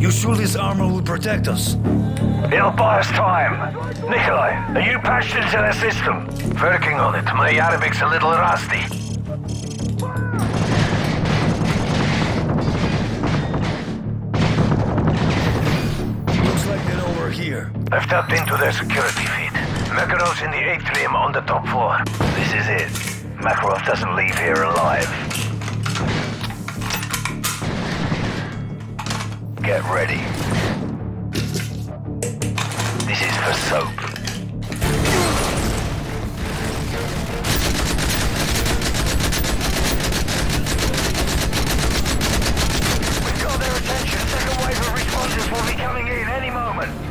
You sure this armor will protect us? It'll buy us time. Nikolai, are you patched into the system? Working on it. My Arabic's a little rusty. Looks like they're over here. I've tapped into their security feed. Makarov's in the atrium on the top floor. This is it. Makarov doesn't leave here alive. Get ready. This is for soap. We've got their attention. Second wave of responders will be coming in any moment.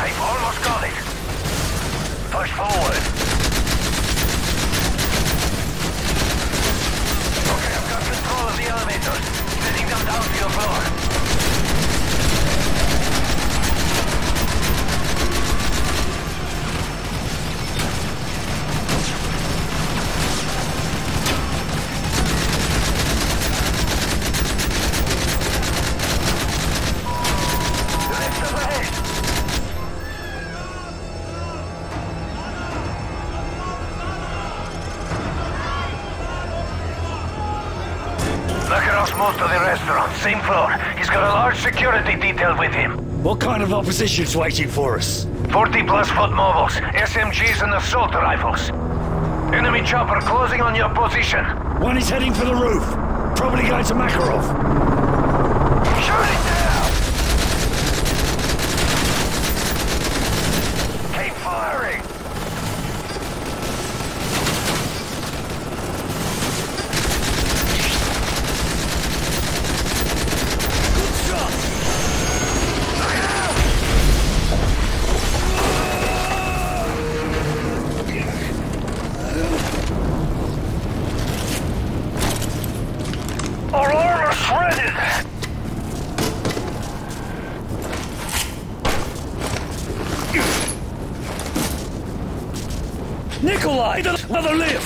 I've almost got it! Push forward! Okay, I've got control of the elevators. Sending them down to your floor. With him. What kind of opposition's waiting for us? 40 plus foot mobiles, SMGs and assault rifles. Enemy chopper closing on your position. One is heading for the roof. Probably going to Makarov.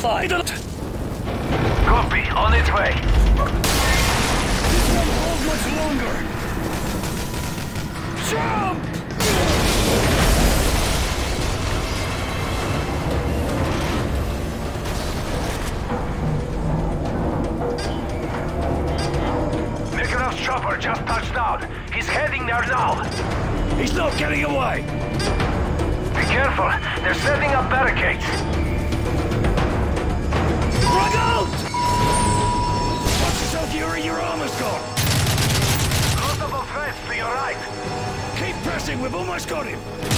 Another lift! Copy, on its way. This won't hold much longer! Jump! Makarov's chopper just touched down. He's heading there now. He's not getting away! Be careful, they're setting up barricades. We've almost got him!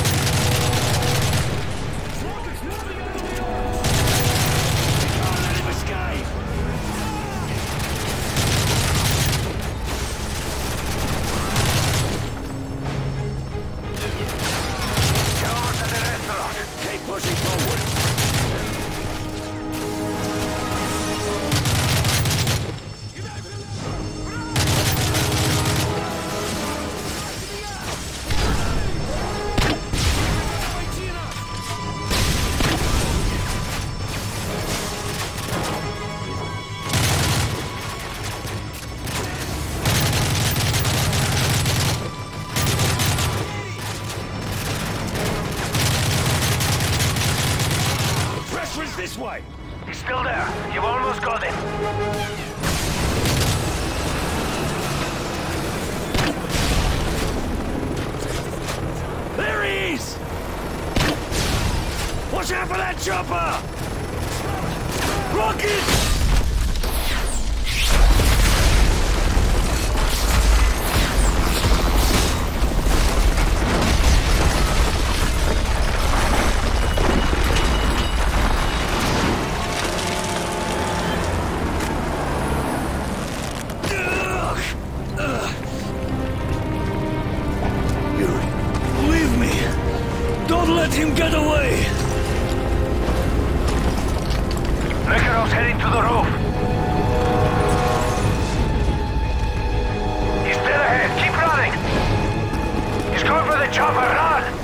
Don't let him get away! Makarov's heading to the roof. He's dead ahead. Keep running. He's going for the chopper. Run!